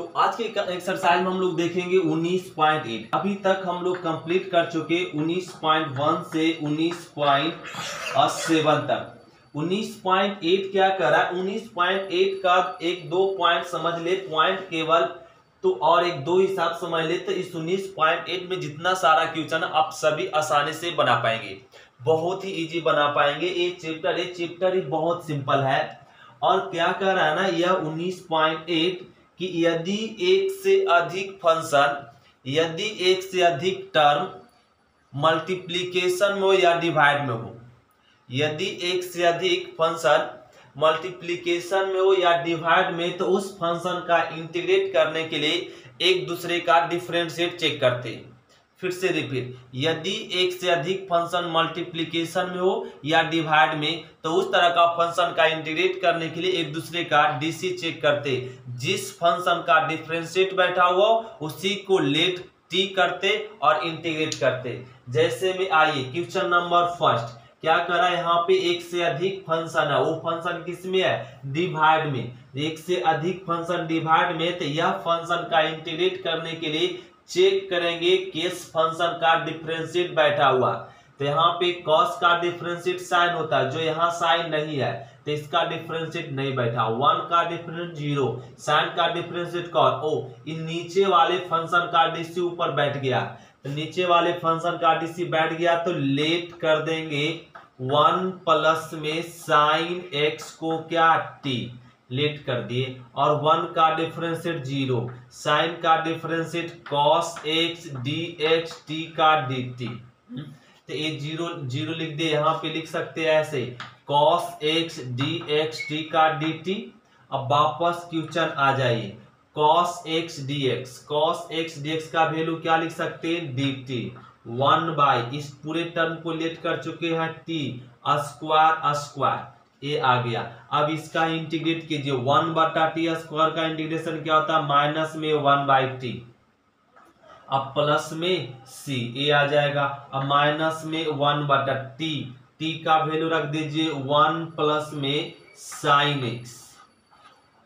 तो आज के एक्सरसाइज में हम लोग देखेंगे 19.8 अभी तक हम लोग कंप्लीट कर चुके 19.1 से 19.7 तक। 19.8 क्या कर? रहा है 19.8 का एक दो पॉइंट समझ ले। पॉइंट केवल तो और एक दो हिसाब समझ ले तो इस 19.8 में जितना सारा क्वेश्चन आप सभी आसानी से बना पाएँगे। बहुत ही इजी बना पाएँगे। ये चैप्टर ये चैप्टर ही बहुत सिंपल है। और क्या कर रहा है ना यह 19.8 कि यदि एक से अधिक फ़ंक्शन यदि एक से अधिक टर्म मल्टीप्लीकेशन में हो या डिवाइड में हो। यदि एक से अधिक फ़ंक्शन मल्टीप्लीकेशन में हो या डिवाइड में तो उस फ़ंक्शन का इंटीग्रेट करने के लिए एक दूसरे का डिफरेंशिएट चेक करते हैं। फिर से रिपीट। यदि एक से अधिक फ़ंक्शन मल्टीप्लीकेशन में हो या डिवाइड में तो उस तरह का फ़ंक्शन का इंटीग्रेट करने के लिए एक दूसरे का डीसी चेक करते। जिस फ़ंक्शन का डिफरेंशिएट बैठा हुआ उसी को लेट टी करते और इंटीग्रेट करते। जैसे में आइए क्वेश्चन नंबर फ़र्स्ट क्या करा यहाँ पे एक से अधिक फ़ंक्शन है? वो फ़ंक्शन किसमें है? डिवाइड में। एक से अधिक फ़ंक्शन डिवाइड में तो यह फ़ंक्शन का इंटीग्रेट करने के लिए चेक करेंगे किस फ़ंक्शन का डिफ्रेंशिएट बैठा हुआ। तो यहाँ पे कॉस का डिफ्रेंशिएट साइन होता है, जो यहाँ साइन नहीं है तो इसका डिफ्रेंशिएट नहीं बैठा। वन का डिफरेंस ज़ीरो साइन का डिफ्रेंशिएट कॉस ओ, इन नीचे वाले फ़ंक्शन का डीसी ऊपर बैठ गया। तो नीचे वाले फ़ंक्शन का डीसी बैठ गया तो लेट कर देंगे। वन प्लस में साइन एक्स को क्या? टी लेट कर दिए। और वन का डिफरेंशिएट ज़ीरो। साइन का differentiate cos x d x t का डी टी तो ये ज़ीरो ज़ीरो लिख दे यहाँ पे लिख सकते हैं ऐसे। Cos x d x t का डी टी अब वापस क्वेश्चन आ जाइए। Cos x d x cos x d x का वैल्यू क्या लिख सकते हैं? डी टी वन बाई इस पूरे टर्म को लेट कर चुके हैं टी स्क्वायर स्क्वायर ये आ गया। अब इसका इंटीग्रेट कीजिए। वन बटा टी स्क्वायर का इंटीग्रेशन क्या होता है? माइनस में वन बाई टी। अब प्लस में सी, ए आ जाएगा। अब माइनस में वन बटा टी। टी का वैल्यू रख दीजिए। वन प्लस में साइन एक्स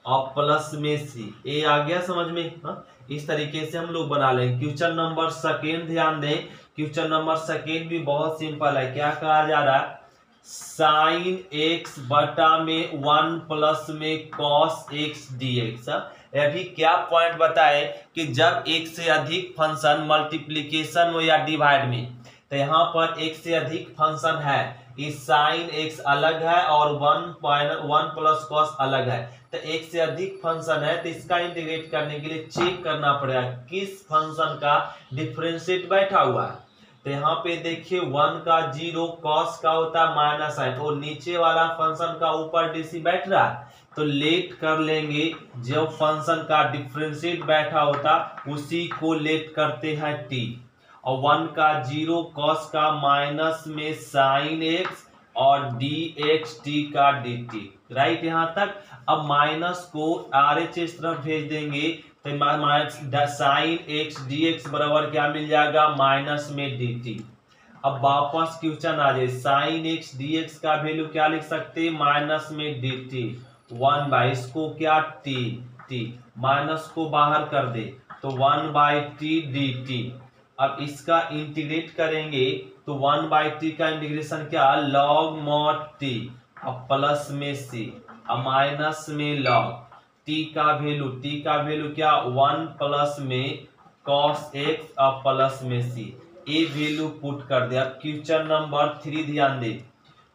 और प्लस में सी। ए आ गया समझ में? हा? इस तरीके से हम लोग बना लें। क्वेश्चन नंबर सेकेंड ध्यान दें। क्वेश्चन नंबर सेकेंड भी बहुत सिंपल है। क्या कहा जा रहा है? साइन एक्स बटा में वन प्लस में कॉस एक्स डी एक्स अभी क्या पॉइंट बताए कि जब एक से अधिक फ़ंक्शन मल्टीप्लीकेशन में या डिवाइड में तो यहाँ पर एक से अधिक फ़ंक्शन है। इस साइन एक्स अलग है और one point one plus cos अलग है। तो एक से अधिक फ़ंक्शन है तो इसका इंटीग्रेट करने के लिए चेक करना पड़ेगा किस फ़ंक्शन का डिफ्रेंशिएट बैठा हुआ है। तो यहाँ पे देखिए वन का ज़ीरो कॉस का होता है माइनस साइन, और नीचे वाला फ़ंक्शन का ऊपर डीसी बैठ रहा है तो लेट कर लेंगे। जब फ़ंक्शन का डिफरेंशिएट बैठा होता, उसी को लेट करते हैं टी और वन का ज़ीरो कॉस का माइनस में साइन एक्स और डी एक्स टी का डी टी राइट यहाँ तक? अब माइनस को आर एच इस तरफ़ भेज देंगे। तो साइन एक्स डी एक्स बराबर क्या मिल जाएगा? माइनस में डी टी अब वापस क्वेश्चन आ जाए। साइन एक्स डी एक्स का वैल्यू क्या लिख सकते हैं? माइनस में डी टी वन बाई इसको क्या? टी टी माइनस को बाहर कर दे। तो one by t d t अब इसका इंटीग्रेट करेंगे तो वन बाई टी का इंटीग्रेशन क्या? लॉग मॉड टी अब प्लस में सी अब माइनस में लॉग टी का वैल्यू टी का वैल्यू क्या? वन प्लस में कॉस एक्स और प्लस में सी ए वैल्यू पुट कर दे अब क्वेश्चन नंबर थ्री ध्यान दे।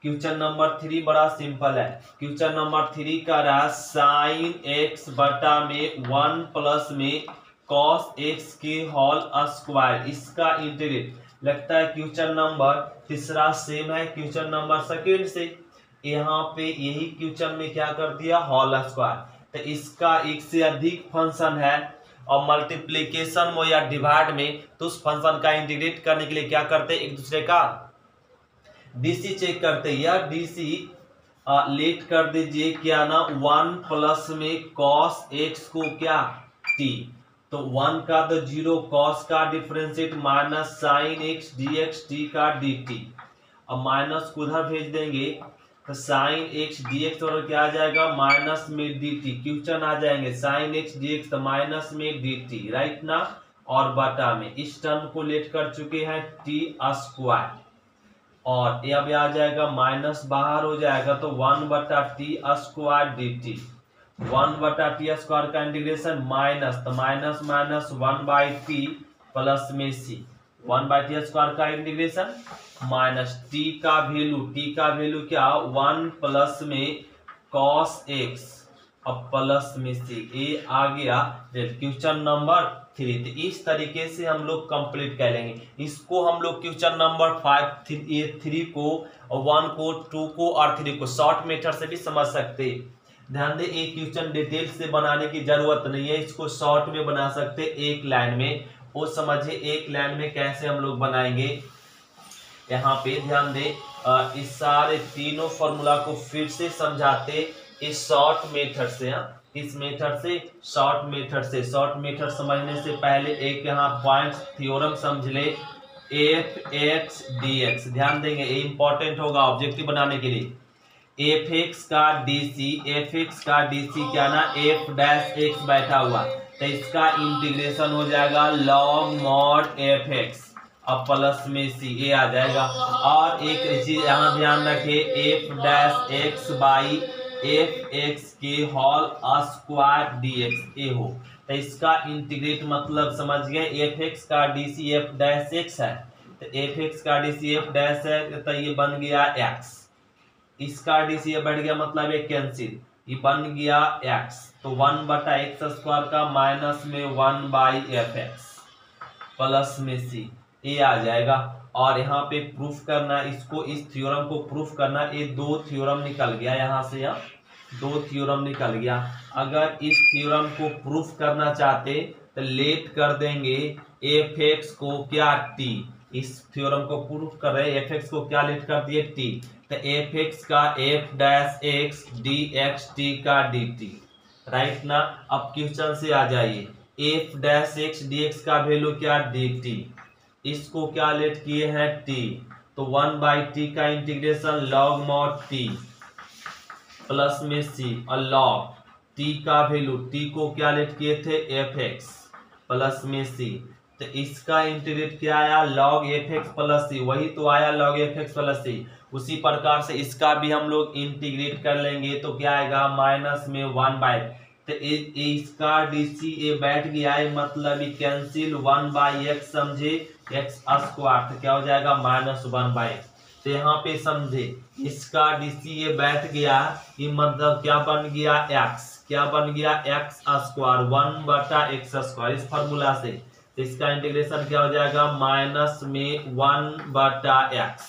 क्वेश्चन नंबर थ्री बड़ा सिंपल है। क्वेश्चन नंबर थ्री का रहा साइन एक्स बटा में वन प्लस में कॉस एक्स के हॉल स्क्वायर इसका इंटीग्रेट लगता है क्वेश्चन नंबर तीसरा सेम है। क्वेश्चन नंबर सेकेंड से। यहाँ पे यही क्वेश्चन में क्या कर दिया? हॉल स्क्वायर तो इसका एक से अधिक फ़ंक्शन है। और मल्टीप्लीकेशन में या डिवाइड में तो उस फ़ंक्शन का इंटीग्रेट करने के लिए क्या करते हैं? एक दूसरे का डीसी चेक करते या डीसी लेट कर दीजिए क्या ना? वन प्लस में कॉस एक्स को क्या? टी तो वन का तो ज़ीरो कॉस का differentiate minus sine x d x t का डी टी अब माइनस को उधर भेज देंगे। तो साइन एक्स डी एक्स और क्या आ जाएगा? माइनस में डी टी क्वेश्चन आ जाएँगे। Sine x d x minus में डी टी राइट ना? और बटा में। इस टर्म को लेट कर चुके हैं टी स्क्वायर और ये अब आ जाएगा, माइनस बाहर हो जाएगा तो वन बटा t square d t one बटा टी स्क्वायर का इंटीग्रेशन माइनस तो minus minus one by t plus में c one by t square का इंटीग्रेशन, माइनस टी का वैल्यू, टी का वैल्यू क्या? वन प्लस में कॉस एक्स, अब प्लस में सी ए आ गया क्वेश्चन नंबर थ्री। तो इस तरीके से हम लोग कंप्लीट कर लेंगे। इसको हम लोग question number five, three three को, वन को, टू को और थ्री को शॉर्ट मेथड से भी समझ सकते। ध्यान दे, एक क्वेश्चन डिटेल से बनाने की ज़रूरत नहीं है। इसको शॉर्ट में बना सकते, एक लाइन में। वो समझिए एक लाइन में कैसे हम लोग बनाएँगे। यहाँ पे ध्यान दे इस सारे तीनों फॉर्मूला को फिर से समझाते इस शॉर्ट मेथड से, हा? इस मेथड से शॉर्ट मेथड से। शॉर्ट मेथड समझने से पहले एक यहाँ पॉइंट थ्योरम समझ ले। एफ़ एक्स डी एक्स ध्यान देंगे, ये इंपॉर्टेंट होगा ऑब्जेक्टिव बनाने के लिए। एफ़ एक्स का डी सी एफ़ एक्स का डी सी क्या ना? एफ़ डैश एक्स बैठा हुआ। तो इसका इंटीग्रेशन हो जाएगा लॉग मॉड एफ़ एक्स अब प्लस में सी ए आ जाएगा। और एक चीज़ यहाँ ध्यान रखे f dash x by f x के हॉल स्क्वायर डी एक्स ए हो। तो इसका इंटीग्रेट मतलब समझ गए एफ़ एक्स का d c f dash x है। तो एफ़ एक्स का डी सी एफ़ डैश है तो ये बन गया एक्स इसका डी सी एफ़ बढ़ गया मतलब एक कैंसिल ये बन गया एक्स तो वन बटा एक्स स्क्वायर का माइनस में one by f x plus में सी ए आ जाएगा। और यहाँ पे प्रूफ करना, इसको, इस थ्योरम को प्रूफ करना, ये दो थ्योरम निकल गया यहाँ से, यहाँ। दो थ्योरम निकल गया। अगर इस थ्योरम को प्रूफ करना चाहते तो लेट कर देंगे एफ़ एक्स को क्या टी इस थ्योरम को प्रूफ कर रहे एफ़ एक्स को क्या लेट कर दिए? टी। तो एफ़ एक्स का f dash x d x t का डी टी राइट ना? अब क्वेश्चन से आ जाइए। F dash x d x का वैल्यू क्या? डी टी इसको क्या लेट किए हैं? टी। तो वन बाई टी का integration log mod t plus में सी और लॉग। टी का वैल्यू, टी को क्या लेट किए थे? एफ़ एक्स प्लस में सी। तो इसका इंटीग्रेट क्या आया log f x plus c वही तो आया log f x plus c उसी प्रकार से इसका भी हम लोग इंटीग्रेट कर लेंगे तो क्या आएगा माइनस में वन बाई तो इसका डी सी ए बैठ गया है मतलब कैंसिल वन बाई एक्स समझे एक्स स्क्वायर तो क्या हो जाएगा माइनस वन बाई तो यहाँ पे समझे इसका डी सी ए बैठ गया ये मतलब क्या बन गया एक्स क्या बन गया एक्स स्क्वायर वन बटा एक्स स्क्वायर इस फॉर्मूला से। तो इसका इंटीग्रेशन क्या हो जाएगा? माइनस में वन बटा एक्स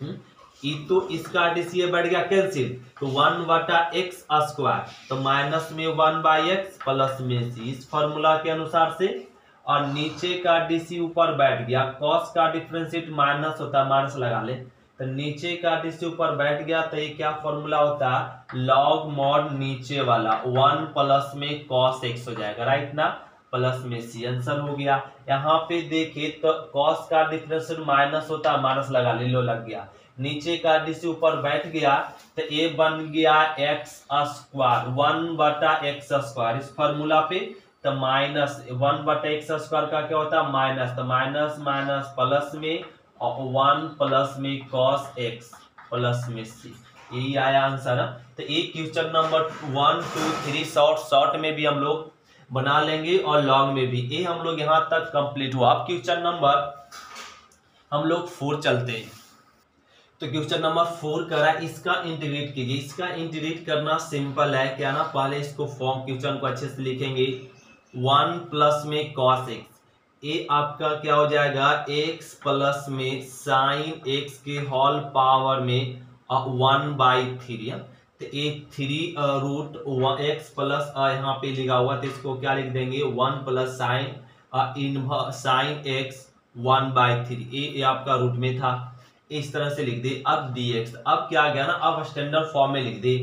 हम्म? तो इसका डीसीए बढ़ गया कैंसिल तो वन बटा एक्स स्क्वायर तो माइनस में वन बाई एक्स प्लस में सी इस फॉर्मूला के अनुसार से। और नीचे का डीसी ऊपर बैठ गया। कॉस का डिफ्रेंशिएट माइनस होता माइनस लगा ले। तो नीचे का डीसी ऊपर बैठ गया तो ये क्या फॉर्मूला होता लॉग मॉड नीचे वाला। वन प्लस में कॉस एक्स हो जाएगा राइट ना? प्लस में सी आंसर हो गया। यहाँ पे देखे तो कॉस का डिफरेंशियल माइनस होता है माइनस लगा ले, लो लग गया। नीचे का डिस ऊपर बैठ गया तो ए बन गया एक्स स्क्वायर वन बटा एक्स स्क्वायर इस फॉर्मूला पे तो माइनस वन बटा एक्स स्क्वायर का क्या होता? है माइनस तो माइनस माइनस प्लस में, और वन प्लस में कॉस एक्स प्लस में सी यही आया आंसर तो एक question number one two three short short में भी हम लोग बना लेंगे और लॉन्ग में भी। ये हम लोग यहाँ तक कंप्लीट हुआ। अब क्वेश्चन नंबर हम लोग फोर चलते हैं। तो क्वेश्चन नंबर फोर करा, इसका इंटीग्रेट कीजिए। इसका इंटीग्रेट करना सिंपल है। क्या ना, पहले इसको फॉर्म क्वेश्चन को अच्छे से लिखेंगे। वन प्लस में कॉस एक्स ये आपका क्या हो जाएगा? एक्स प्लस में साइन एक्स के हॉल पावर में वन बाई थ्री तो एक थ्री रूट एक्स प्लस यहाँ पे लिखा हुआ तो इसको क्या लिख देंगे? One plus sine in sine x one by three ये आपका रूट में था। इस तरह से लिख दे। अब डी एक्स अब क्या गया ना? अब स्टैंडर्ड फॉर्म में लिख दे।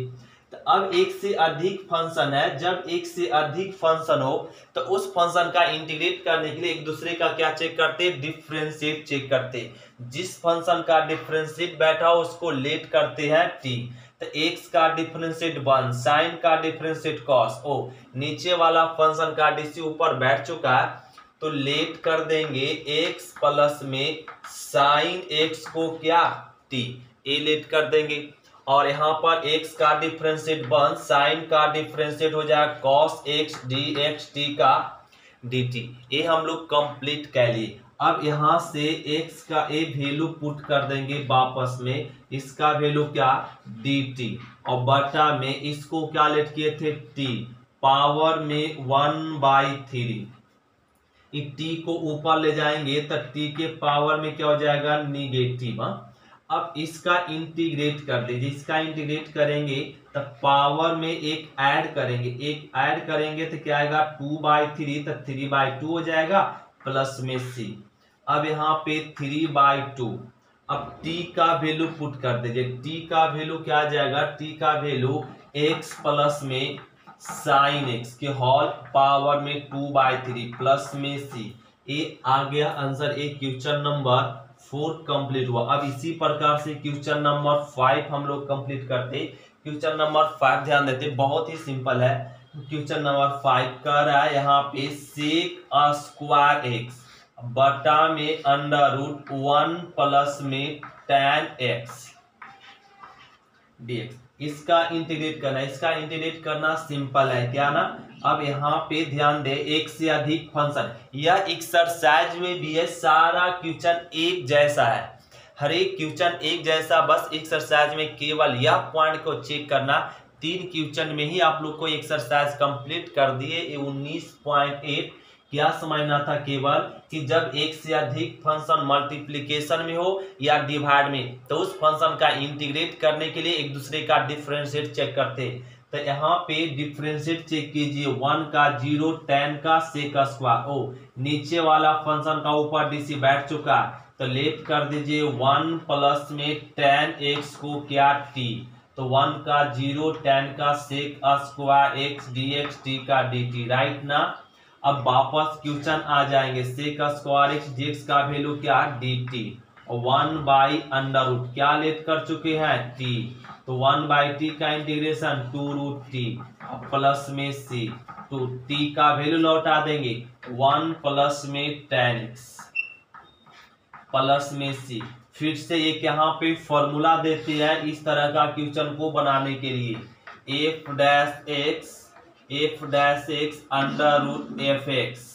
तो अब एक से अधिक फ़ंक्शन है। जब एक से अधिक फ़ंक्शन हो तो उस फ़ंक्शन का इंटीग्रेट करने के लिए एक दूसरे का क्या चेक करते? डिफ्रेंशिएट चेक करते। जिस फ़ंक्शन का डिफ्रेंशिएट बैठा हो, उसको लेट करते हैं टी तो एक्स का डिफ्रेंशिएट वन साइन का डिफ्रेंशिएट कॉस ओ, नीचे वाला फ़ंक्शन का डीसी ऊपर बैठ चुका है तो लेट कर देंगे एक्स प्लस में साइन एक्स को क्या? टी ए लेट कर देंगे। और यहाँ पर x का डिफ्रेंशिएट वन साइन का डिफ्रेंशिएट हो जाएगा cos x d x t का डी टी ये हम लोग कंप्लीट कर लिए। अब यहाँ से x का ए वैल्यू पुट कर देंगे वापस में। इसका वैल्यू क्या? डी टी और बटा में इसको क्या लेट किए थे? t पावर में वन बाई थ्री टी को ऊपर ले जाएँगे तो टी के पावर में क्या हो जाएगा? निगेटिव अब इसका इंटीग्रेट कर दीजिए। इसका इंटीग्रेट करेंगे तो पावर में एक ऐड करेंगे। एक ऐड करेंगे तो क्या आएगा? टू बाई थ्री तो थ्री बाई टू हो जाएगा प्लस में सी अब यहाँ पे थ्री बाई टू अब t का वैल्यू पुट कर दीजिए। t का वैल्यू क्या आ जाएगा? t का वैल्यू x प्लस में साइन x के होल पावर में टू बाई थ्री प्लस में सी ये आ गया आंसर ए क्वेश्चन नंबर फोर कंप्लीट हुआ। अब इसी प्रकार से क्वेश्चन नंबर फाइव हम लोग कंप्लीट करते। क्वेश्चन नंबर फाइव ध्यान देते। बहुत ही सिंपल है। क्वेश्चन नंबर फाइव कर रहा है यहाँ पे सेक स्क्वायर एक्स बटा में अंडर रूट वन प्लस में टेन एक्स डीएक्स इसका इंटीग्रेट करना, इसका इंटीग्रेट करना सिंपल है, क्या ना? अब यहाँ पे ध्यान दे, एक से अधिक फ़ंक्शन यह एक्सरसाइज में भी है, सारा क्वेश्चन एक जैसा है. हर एक क्वेश्चन एक जैसा, बस एक्सरसाइज में केवल यह पॉइंट को चेक करना. तीन क्वेश्चन में ही आप लोग को एक्सरसाइज कंप्लीट कर दिए उन्नीस पॉइंट एट क्या समझना था केवल कि जब एक से अधिक फ़ंक्शन मल्टीप्लीकेशन में हो या डिवाइड में तो उस फ़ंक्शन का इंटीग्रेट करने के लिए एक दूसरे का डिफ्रेंशिएट चेक करते। तो यहाँ पे डिफ्रेंशिएट चेक कीजिए। वन का ज़ीरो टेन का सेक स्क्वायर ओ, नीचे वाला फ़ंक्शन का ऊपर डीसी बैठ चुका। तो लेफ़्ट कर दीजिए। वन प्लस में टेन एक्स को क्या टी तो वन का ज़ीरो टेन का sec square x d x t का डी टी राइट ना? अब वापस क्वेश्चन आ जाएँगे। सेक स्क्वायर एक्स का वैल्यू क्या? D t one by under root क्या लेट कर चुके हैं? टी तो वन बाई टी का integration two root t plus में सी टू टी का वैल्यू लौटा देंगे। वन प्लस में टेन एक्स प्लस में सी फिर से एक यहाँ पे फॉर्मूला देती है इस तरह का क्वेश्चन को बनाने के लिए। F dash x f dash x under root f x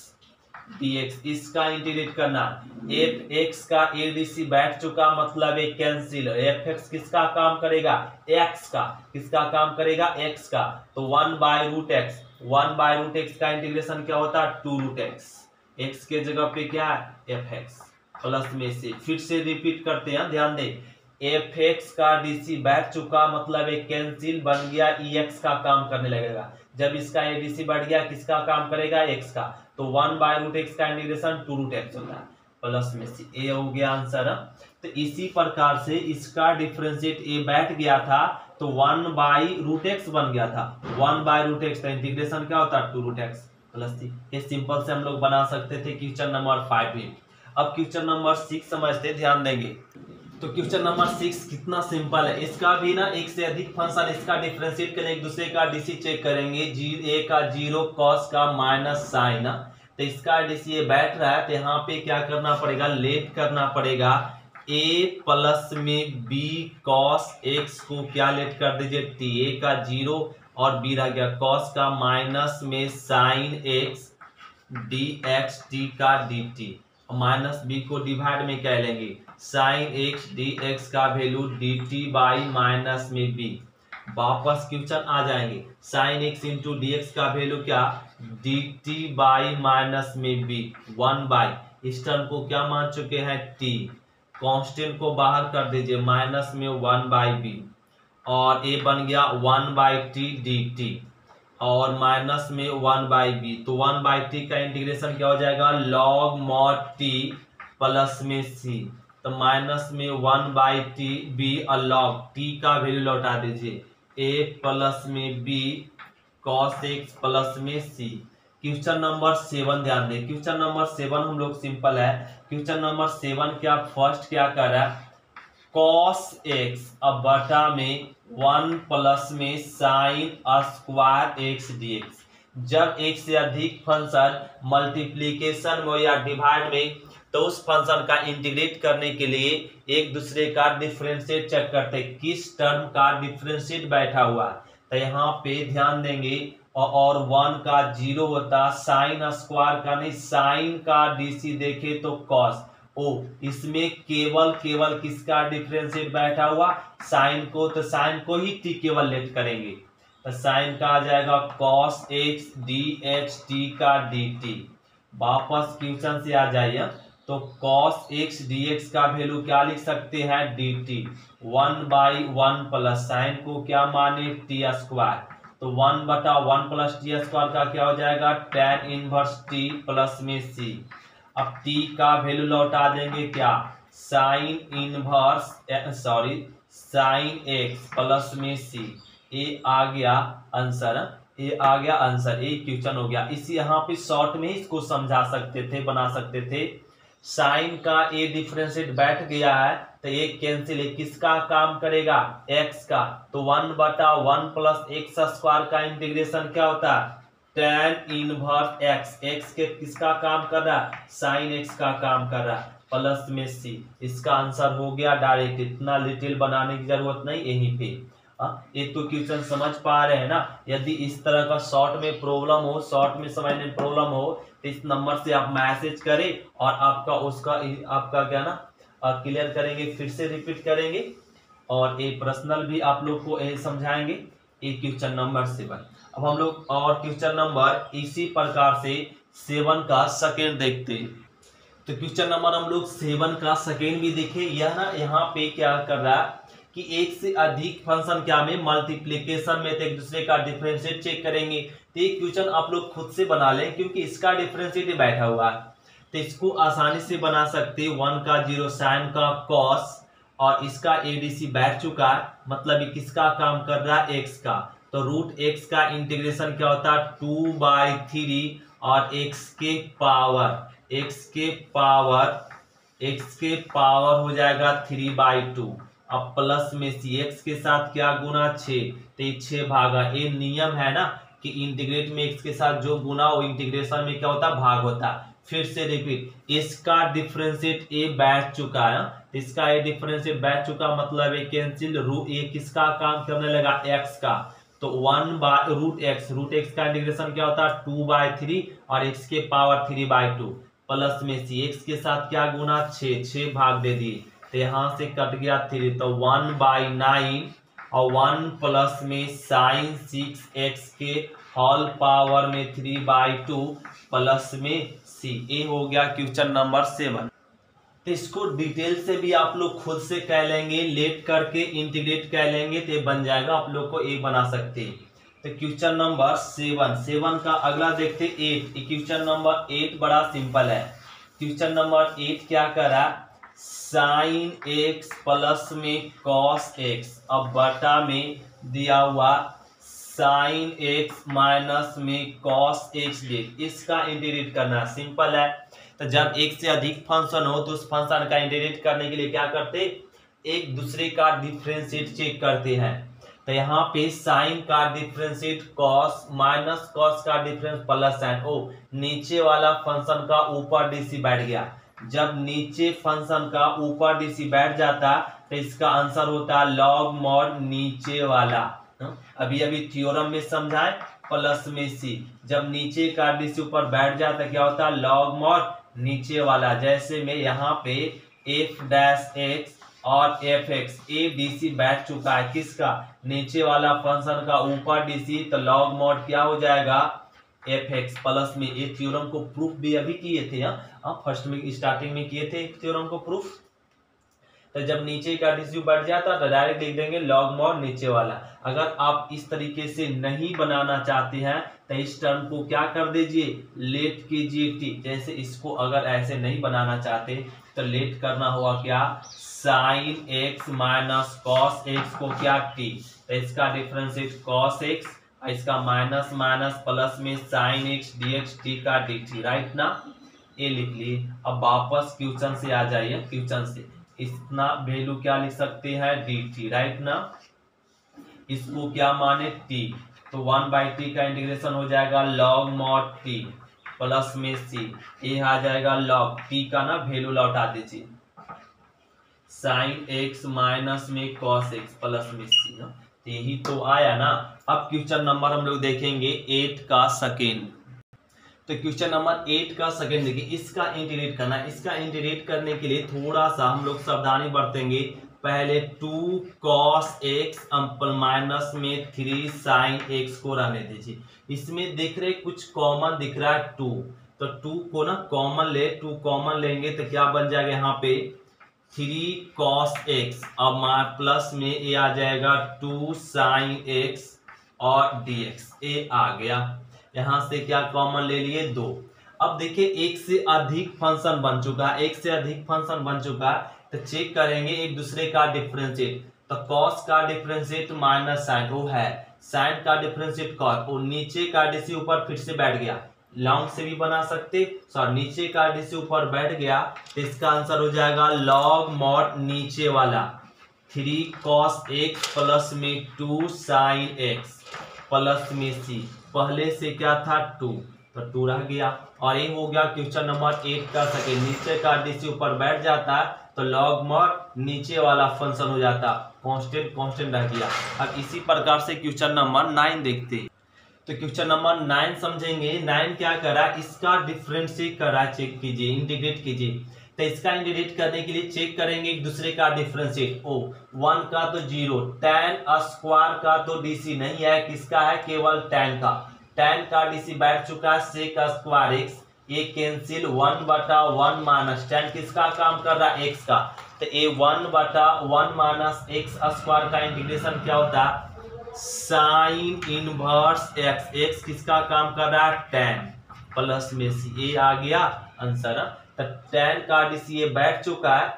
dx इसका इंटीग्रेट करना। एफ़ एक्स का एडीसी बैठ चुका मतलब एक कैंसिल एफ़ एक्स किसका काम करेगा? एक्स का। किसका काम करेगा? एक्स का। तो one by root x one by root x का इंटीग्रेशन क्या होता? है टू रूट एक्स एक्स के जगह पे क्या है? एफ़ एक्स प्लस में से। फिर से रिपीट करते हैं, ध्यान दे। एफ़ एक्स का डीसी बैठ चुका मतलब एक कैंसिल बन गया ई एक्स का काम करने लगेगा। जब इसका ए एडीसी बढ़ गया, किसका काम करेगा? एक्स का। तो वन बाय रूट एक्स का इंटीग्रेशन टू रूट एक्स होता है। प्लस में से ए हो गया आंसर तो इसी प्रकार से इसका डिफ्रेंशिएट ए बैठ गया था तो वन बाई रूट एक्स बन गया था। वन बाय रूट एक्स का इंटीग्रेशन क्या होता? है टू रूट एक्स प्लस थी ये सिंपल से हम लोग बना सकते थे क्वेश्चन नंबर फाइव में। अब क्वेश्चन नंबर सिक्स समझते, ध्यान देंगे। तो क्वेश्चन नंबर सिक्स कितना सिंपल है? इसका भी ना एक से अधिक फ़ंक्शन इसका डिफ्रेंशिएट करेंगे एक दूसरे का डीसी चेक करेंगे। जी ए का ज़ीरो कॉस का माइनस साइन तो इसका डीसी ये बैठ रहा है तो यहाँ पे क्या करना पड़ेगा? लेट करना पड़ेगा। ए प्लस में बी कॉस एक्स को क्या लेट कर दीजिए? टी ए का ज़ीरो और बी रह गया। कॉस का माइनस में sine x d x t का डी टी माइनस बी को डिवाइड में क्या लेंगे? साइन एक्स डी एक्स का value d t by minus में बी वापस क्वेश्चन आ जाएँगे। Sine x into d x का वैल्यू क्या? डी टी बाई माइनस में बी वन बाई। इस टर्म को क्या मान चुके हैं? टी कांस्टेंट को बाहर कर दीजिए, माइनस में वन बाई बी और ए बन गया one by t d t और माइनस में वन बाई बी। तो वन बाई टी का इंटीग्रेशन क्या हो जाएगा? लॉग मॉड टी प्लस में सी। तो माइनस में वन बाई टी बी अलॉग। टी का वैल्यू लौटा दीजिए। ए प्लस में बी, कॉस एक्स प्लस में सी। क्वेश्चन नंबर सेवन ध्यान दें। क्वेश्चन नंबर सेवन हम लोग सिंपल है। क्वेश्चन नंबर सेवन क्या फ़र्स्ट क्या कर रहा है? कॉस एक्स अब बटा में वन प्लस में sine square x d x जब एक से अधिक फ़ंक्शन मल्टीप्लीकेशन में या डिवाइड में तो उस फ़ंक्शन का इंटीग्रेट करने के लिए एक दूसरे का डिफ्रेंशिएट चेक करते किस टर्म का डिफ्रेंशिएट बैठा हुआ? तो यहाँ पे ध्यान देंगे और वन का ज़ीरो होता, साइन स्क्वायर का नहीं, साइन का डीसी देखे तो कॉस ओ, इसमें केवल केवल किसका डिफ्रेंशिएट बैठा हुआ? साइन को तो साइन को ही टी केवल लेट करेंगे। तो साइन का आ जाएगा cos x d x t का डी टी वापस क्वेश्चन से आ जाइए। तो कॉस एक्स डी एक्स का वैल्यू क्या लिख सकते हैं? D t one by one plus sine को क्या माने? टी स्क्वायर तो वन बटा वन प्लस टी स्क्वायर का क्या हो जाएगा? टेन इनवर्स टी प्लस में सी अब टी का वैल्यू लौटा देंगे क्या? Sine inverse sorry sine x plus में सी ए आ गया आंसर ए आ गया आंसर ए क्वेश्चन हो गया। इसी यहाँ पे शॉर्ट में इसको समझा सकते थे, बना सकते थे। साइन का ए डिफ्रेंशिएट बैठ गया है तो ये कैंसिल है किसका काम करेगा? एक्स का। तो वन बटा वन प्लस एक्स स्क्वायर का इंटीग्रेशन क्या होता है? टेन इनवर्स एक्स एक्स के किसका काम कर रहा? है साइन एक्स का काम कर रहा। है प्लस में सी इसका आंसर हो गया डायरेक्ट इतना लिटिल बनाने की ज़रूरत नहीं यहीं पे। एक तो क्वेश्चन समझ पा रहे हैं ना? यदि इस तरह का शॉर्ट में प्रॉब्लम हो शॉर्ट में समझने में प्रॉब्लम हो तो इस नंबर से आप मैसेज करें और आपका उसका आपका क्या ना? क्लियर करेंगे, फिर से रिपीट करेंगे। और ये पर्सनल भी आप लोग को समझाएँगे। एक क्वेश्चन नंबर सेवन अब हम लोग और क्वेश्चन नंबर इसी प्रकार से सेवन का सेकेंड देखते तो क्वेश्चन नंबर हम लोग सेवन का सेकेंड भी देखे। यह ना यहाँ पे क्या कर रहा है कि एक से अधिक फ़ंक्शन क्या में? मल्टीप्लीकेशन में तो एक दूसरे का डिफरेंशिएट चेक करेंगे। तो ये क्वेश्चन आप लोग खुद से बना लें, क्योंकि इसका डिफरेंशिएट बैठा हुआ है। तो इसको आसानी से बना सकते वन का ज़ीरो साइन का कॉस और इसका एडीसी बैठ चुका है। मतलब ये किसका काम कर रहा है? एक्स का। तो रूट एक्स का इंटीग्रेशन क्या होता है? टू बाई थ्री और एक्स के पावर एक्स के पावर एक्स के पावर हो जाएगा थ्री बाई टू अब प्लस में सी एक्स के साथ क्या गुना छ तो छह भागा, ये नियम है ना कि इंटीग्रेट में एक्स के साथ जो गुना वो इंटीग्रेशन में क्या होता? भाग होता. फिर से रिपीट इसका डिफरेंशिएट ए बैठ चुका है इसका ए डिफरेंशिएट बैठ चुका मतलब ए कैंसिल रू ए किसका काम करने लगा? एक्स का. तो one by root x root x का इंटीग्रेशन क्या होता है? टू बाय थ्री और एक्स के power three by two plus में सी एक्स के साथ क्या गुना छ छह भाग दे दिए। तो यहाँ से कट गया थ्री तो वन बाई नाइन और वन प्लस में साइन सिक्स एक्स के होल पावर में थ्री बाई टू प्लस में सी ए हो गया क्वेश्चन नंबर सेवन तो इसको डिटेल से भी आप लोग खुद से कह लेंगे लेट करके इंटीग्रेट कह लेंगे तो बन जाएगा, आप लोग को ए बना सकते हैं। तो क्वेश्चन नंबर सेवन सेवन का अगला देखते एट क्वेश्चन नंबर एट बड़ा सिंपल है। क्वेश्चन नंबर एट क्या करा साइन एक्स प्लस में कॉस एक्स अब बटा में दिया हुआ साइन एक्स माइनस में कॉस एक्स डी इसका इंटीग्रेट करना सिंपल है। तो जब एक से अधिक फ़ंक्शन हो तो उस फ़ंक्शन का इंटीग्रेट करने के लिए क्या करते? एक दूसरे का डिफ्रेंशिएट चेक करते हैं। तो यहाँ पे साइन का डिफ्रेंशिएट कॉस माइनस कॉस का डिफरेंस प्लस साइन ओ, नीचे वाला फ़ंक्शन का ऊपर डीसी बैठ गया। जब नीचे फ़ंक्शन का ऊपर डीसी बैठ जाता तो इसका आंसर होता लॉग मॉड नीचे वाला। हाँ? अभी अभी थ्योरम में समझाए प्लस में सी जब नीचे का डीसी ऊपर बैठ जाता, क्या होता? लॉग मॉड नीचे वाला, जैसे में यहाँ पे एफ़ डैश एक्स और एफ़ एक्स ए डीसी बैठ चुका है। किसका? नीचे वाला फ़ंक्शन का, ऊपर डीसी तो लॉग मॉड क्या हो जाएगा? एफ़ एक्स प्लस में, ये थ्योरम को प्रूफ भी अभी किए थे यहाँ फ़र्स्ट में स्टार्टिंग में किए थे थ्योरम को प्रूफ तो जब नीचे का डिस्यू बढ़ जाता तो डायरेक्ट लिख देंगे लॉग मॉड नीचे वाला। अगर आप इस तरीके से नहीं बनाना चाहते हैं तो इस टर्म को क्या कर दीजिए? लेट कीजिए टी। जैसे इसको अगर ऐसे नहीं बनाना चाहते तो लेट करना होगा क्या? Sine x minus cos x को क्या टी? तो इसका डिफरेंस कॉस एक्स इसका माइनस माइनस प्लस में sine x d x t का डी टी, राइट ना? ये लिख लिए। अब वापस क्वेश्चन से आ जाइए, क्वेश्चन से। इतना वैल्यू क्या लिख सकते हैं? डी टी, राइट ना? इसको क्या माने? टी। तो वन बाई टी का इंटीग्रेशन हो जाएगा लॉग मॉड टी प्लस में सी ये आ जाएगा लॉग टी का ना वैल्यू लौटा दीजिए। साइन एक्स माइनस में कॉस एक्स प्लस में सी ना यही तो आया ना। अब क्वेश्चन नंबर हम लोग देखेंगे एट का सेकेंड तो क्वेश्चन नंबर एट का सेकेंड देखिए, इसका इंटीग्रेट करना, इसका इंटीग्रेट करने के लिए थोड़ा सा हम लोग सावधानी बरतेंगे। पहले टू कॉस एक्स अम्पल माइनस में थ्री साइन एक्स को रहने दीजिए। इसमें देख रहे कुछ कॉमन दिख रहा है टू तो टू को ना कॉमन ले टू कॉमन लेंगे तो क्या बन जाएगा यहाँ पे? थ्री कॉस एक्स अब प्लस में ए आ जाएगा टू साइन एक्स और डी एक्स ए आ गया। यहाँ से क्या कॉमन ले लिए? दो। अब देखिए एक से अधिक फ़ंक्शन बन चुका है। एक से अधिक फ़ंक्शन बन चुका है। तो चेक करेंगे एक दूसरे का डिफ्रेंशिएट तो कॉस का डिफ्रेंशिएट माइनस साइन वो है। साइन का डिफ्रेंशिएट कॉस वो नीचे का डीसी ऊपर फिर से बैठ गया। लॉन्ग से भी बना सकते सॉरी नीचे का डीसी ऊपर बैठ गया तो इसका आंसर हो जाएगा लॉग मॉड नीचे वाला। थ्री कॉस एक्स प्लस में टू साइन एक्स प्लस में सी पहले से क्या था? टू तो टू रह गया। और ये हो गया क्वेश्चन नंबर एट का सेकेंड नीचे का डी से ऊपर बैठ जाता है तो लॉग मॉड नीचे वाला फ़ंक्शन हो जाता। कांस्टेंट कांस्टेंट रह गया। अब इसी प्रकार से क्वेश्चन नंबर नाइन देखते हैं। तो क्वेश्चन नंबर नाइन समझेंगे। नाइन क्या करा? इसका डिफरेंशिएट करा चेक कीजिए इंटीग्रेट कीजिए। तो इसका इंटीग्रेट करने के लिए चेक करेंगे एक दूसरे का डिफरेंशिएट ओ वन का तो ज़ीरो टेन स्क्वायर का तो डीसी नहीं है। किसका है? केवल टेन का। टेन का डीसी बैठ चुका है सेक स्क्वायर एक्स ये कैंसिल वन बटा वन माइनस टेन किसका काम कर रहा है? एक्स का। तो ए वन बटा वन माइनस एक्स स्क्वायर का इंटीग्रेशन क्या होता है? साइन इनवर्स एक्स एक्स किसका काम कर रहा है? टेन प्लस में सी ए आ गया आंसर तो टेन का डीसी ए बैठ चुका है।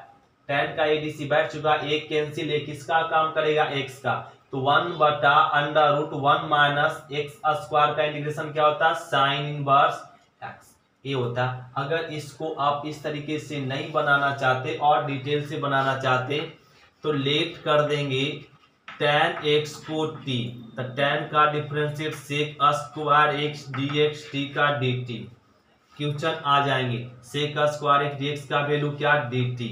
टेन का एडीसी बैठ चुका है, एक कैंसिल ए किसका काम करेगा? एक्स का। तो वन बटा under root one minus x square का इंटीग्रेशन क्या होता? है साइन इनवर्स एक्स। ये होता। अगर इसको आप इस तरीके से नहीं बनाना चाहते और डिटेल से बनाना चाहते तो लेट कर देंगे टेन एक्स को टी तो टेन का differentiate sec square x d x t का डी टी क्वेश्चन आ जाएँगे। Sec square x d x का वैल्यू क्या? डी टी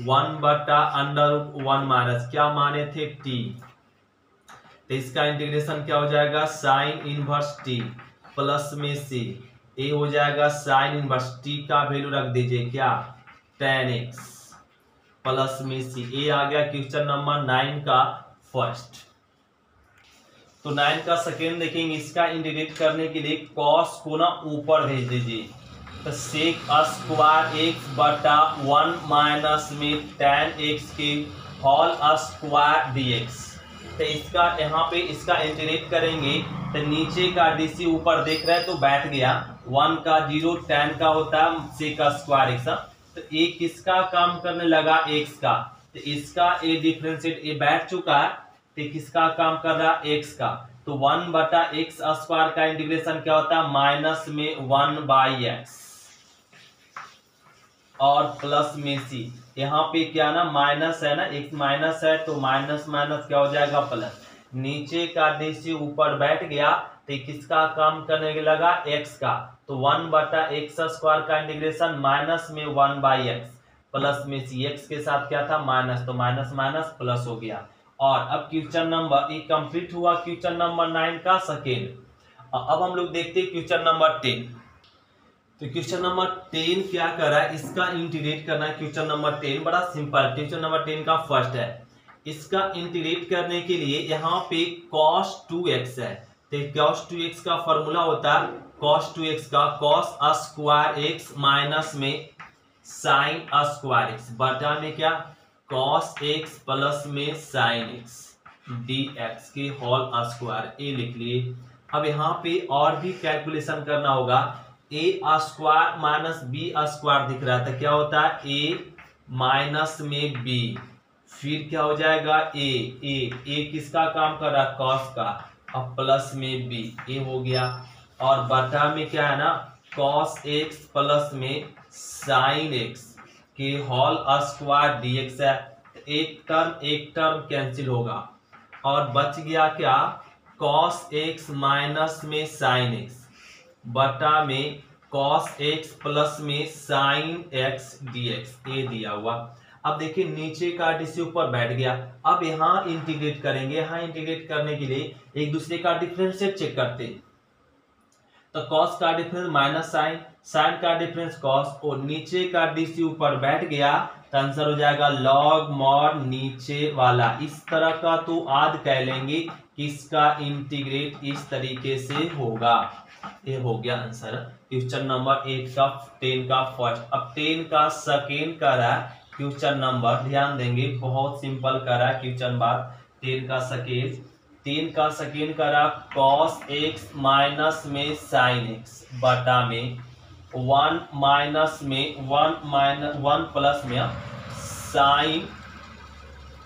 वन बटा अंडर वन माइनस। क्या माने थे? टी तो इसका इंटीग्रेशन क्या हो जाएगा? साइन इनवर्स टी प्लस में सी ए हो जाएगा साइन इनवर्स टी का वैल्यू रख दीजिए क्या? टेन एक्स प्लस में सी ए आ गया क्वेश्चन नंबर नाइन का फ़र्स्ट तो नाइन का सेकेंड देखेंगे, इसका इंटीग्रेट करने के लिए कॉस को ना ऊपर भेज दीजिए। तो सेक स्क्वायर एक्स बटा वन माइनस में टेन एक्स के हॉल स्क्वायर डी एक्स तो इसका, यहाँ पे इसका इंटीग्रेट करेंगे तो नीचे का डीसी ऊपर देख रहे हैं तो बैठ गया। वन का ज़ीरो, टेन का होता है सेक स्क्वायर एक्स तो एक किसका काम करने लगा? एक्स का। तो इसका ए डिफ्रेंशिएट ए बैठ चुका है तो किसका काम कर रहा? एक्स का। तो वन बटा एक्स स्क्वायर का इंटीग्रेशन क्या होता? है माइनस में वन बाई एक्स और प्लस में सी यहाँ पे क्या ना माइनस है ना एक्स माइनस है तो माइनस माइनस क्या हो जाएगा? प्लस। नीचे का डी ऊपर बैठ गया तो किसका काम करने लगा? एक्स का। तो वन बटा एक्स स्क्वायर का इंटीग्रेशन माइनस में वन बाई एक्स प्लस में सी एक्स के साथ क्या था? माइनस। तो माइनस माइनस प्लस हो गया। और अब क्वेश्चन नंबर ये कंप्लीट हुआ क्वेश्चन नंबर नाइन का सेकेंड। अब हम लोग देखते हैं क्वेश्चन नंबर टेन। तो क्वेश्चन नंबर टेन क्या कर रहा है? इसका इंटीग्रेट करना है क्वेश्चन नंबर टेन बड़ा सिंपल क्वेश्चन नंबर टेन का फ़र्स्ट है। इसका इंटीग्रेट करने के लिए यहाँ पे cos 2x है। तो cos 2x का फॉर्मूला होता है cos 2x का, cos स्क्वायर x माइनस में साइन स्क्वायर एक्स बटा में क्या? कॉस एक्स प्लस में साइन एक्स डी एक्स के होल स्क्वायर ए लिख लिए। अब यहाँ पे और भी कैलकुलेशन करना होगा। A square minus b square दिख रहा था, क्या होता है? ए माइनस में बी। फिर क्या हो जाएगा? ए ए ए किसका काम कर रहा है? कॉस का। अब प्लस में बी, ए हो गया। और बटा में क्या है ना? कॉस एक्स प्लस में साइन एक्स के हॉल स्क्वायर डी एक्स है एक टर्म एक टर्म कैंसिल होगा। और बच गया क्या? कॉस एक्स माइनस में साइन एक्स। बटा में कॉस एक्स प्लस में साइन एक्स डीएक्स ए दिया हुआ। अब देखिए, नीचे का डीसी ऊपर बैठ गया। अब यहाँ इंटीग्रेट करेंगे। यहाँ इंटीग्रेट करने के लिए एक दूसरे का डिफरेंशिएट चेक करते हैं। तो कॉस का डिफरेंस माइनस साइन साइन का डिफरेंस कॉस और नीचे का डीसी ऊपर बैठ गया तो आंसर हो जाएगा लॉग मॉर नीचे वाला। इस तरह का तो आद कह लेंगे, किसका इंटीग्रेट इस तरीके से होगा। ये हो गया आंसर। क्वेश्चन नंबर एट का टेन का फ़र्स्ट अब टेन का सेकेंड का रहा क्वेश्चन नंबर, ध्यान देंगे, बहुत सिंपल करा क्वेश्चन बार टेन का सेकेंड तीन का सेकेंड करा कॉस एक्स माइनस में साइन एक्स बटा में। वन माइनस में वन माइनस वन प्लस में साइन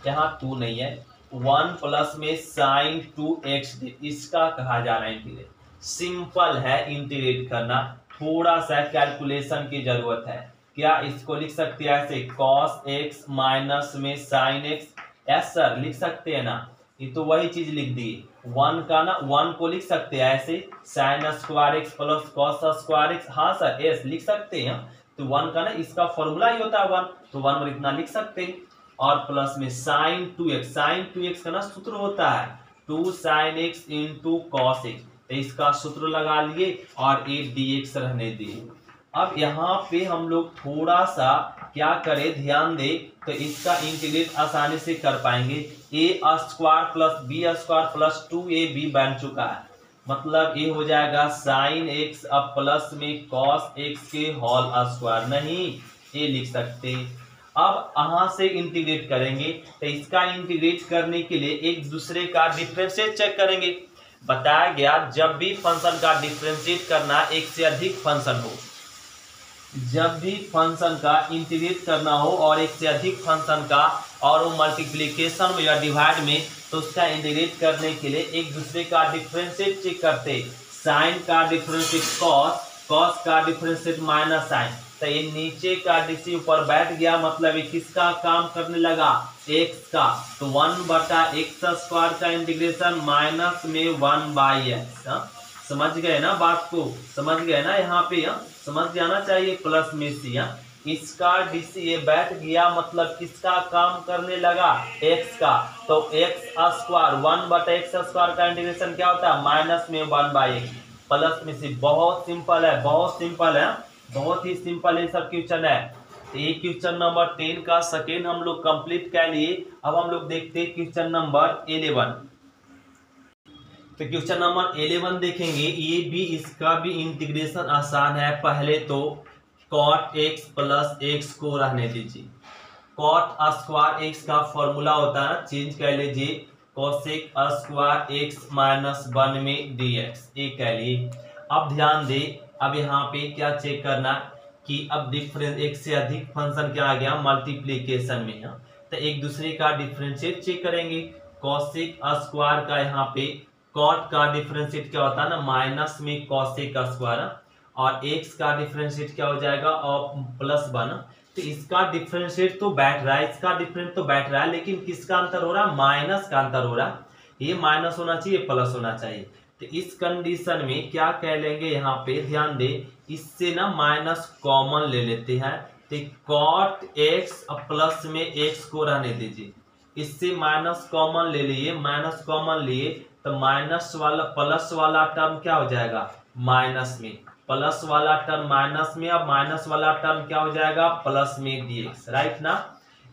यहाँ टू नहीं है। वन प्लस में साइन टू एक्स इसका कहा जा रहा है इंटीग्रेट सिंपल है इंटीग्रेट करना। थोड़ा सा कैलकुलेशन की ज़रूरत है। क्या इसको लिख सकते हैं ऐसे? कॉस एक्स माइनस में साइन एक्स एस सर लिख सकते हैं ना? ये तो वही चीज़ लिख दी। वन का ना, वन को लिख सकते हैं ऐसे। Sine square x plus cos square x हाँ सर एस लिख सकते हैं। तो वन का ना, इसका फॉर्मूला ही होता है वन। तो वन पर इतना लिख सकते हैं। और प्लस में sine two x sine two x का ना सूत्र होता है। Two sine x into cos x इसका सूत्र लगा लिए और ए डी एक्स रहने दिए अब यहाँ पे हम लोग थोड़ा सा क्या करें? ध्यान दे तो इसका इंटीग्रेट आसानी से कर पाएँगे। A square plus b square plus two a b बन चुका है। मतलब ये हो जाएगा साइन एक्स अब प्लस में कॉस एक्स के होल स्क्वायर नहीं ये लिख सकते। अब यहाँ से इंटीग्रेट करेंगे। तो इसका इंटीग्रेट करने के लिए एक दूसरे का डिफ्रेंशिएट चेक करेंगे। बताया गया, जब भी फ़ंक्शन का डिफ्रेंशिएट करना एक से अधिक फ़ंक्शन हो। जब भी फ़ंक्शन का इंटीग्रेट करना हो और एक से अधिक फ़ंक्शन का और वो मल्टीप्लीकेशन में या डिवाइड में तो उसका इंटीग्रेट करने के लिए एक दूसरे का डिफ्रेंशिएट चेक करते। साइन का डिफ्रेंशिएट कॉस कॉस का डिफ्रेंशिएट माइनस साइन तो ये नीचे का डीसी ऊपर बैठ गया मतलब ये किसका काम करने लगा? एक्स का तो वन बटा एक्स स्क्वायर का इंटीग्रेशन माइनस में वन बाई एक्स समझ गए ना बात को? समझ गए ना यहाँ पे या? समझ जाना चाहिए प्लस में सी या? इसका डीसी ये बैठ गया मतलब किसका काम करने लगा? एक्स का। तो एक्स स्क्वायर वन बटा एक्स स्क्वायर का इंटीग्रेशन क्या होता है? माइनस में वन बाई एक्स प्लस में सी, बहुत सिंपल है, बहुत सिंपल है बहुत ही सिंपल ये सब क्वेश्चन है। ये क्वेश्चन नंबर टेन का सेकेंड हम लोग कंप्लीट कर लिए। अब हम लोग देखते हैं क्वेश्चन नंबर इलेवन तो क्वेश्चन नंबर इलेवन देखेंगे। ये भी इसका भी इंटीग्रेशन आसान है। पहले तो कॉट एक्स प्लस एक्स को रहने दीजिए। कॉट स्क्वायर एक्स का फॉर्मूला होता है चेंज कर लीजिए। Cosec square x minus one में डी एक्स ये कह लिए। अब ध्यान दे, अब यहाँ पे क्या चेक करना कि अब डिफरेंस एक से अधिक फ़ंक्शन क्या आ गया मल्टीप्लीकेशन में है तो एक दूसरे का डिफरेंशिएट चेक करेंगे। कॉसिक स्क्वायर का यहाँ पे कॉट का डिफरेंशिएट क्या होता है ना माइनस में कॉसेक का स्क्वायर और एक्स का डिफरेंशिएट क्या हो जाएगा और प्लस वन तो इसका डिफरेंशिएट तो बैठ रहा है, इसका डिफरेंट तो बैठ रहा है, लेकिन किसका अंतर हो रहा है? माइनस का अंतर हो रहा है। ये माइनस होना चाहिए प्लस होना चाहिए। तो इस कंडीशन में क्या कह लेंगे, यहाँ पे ध्यान दे इससे ना माइनस कॉमन ले लेते हैं। तो कॉट एक्स प्लस में एक्स को रहने दीजिए। इससे माइनस कॉमन ले लिए माइनस कॉमन लिए तो माइनस वाला प्लस वाला टर्म क्या हो जाएगा? माइनस में। प्लस वाला टर्म माइनस में अब माइनस वाला टर्म क्या हो जाएगा? प्लस में डीएक्स राइट ना?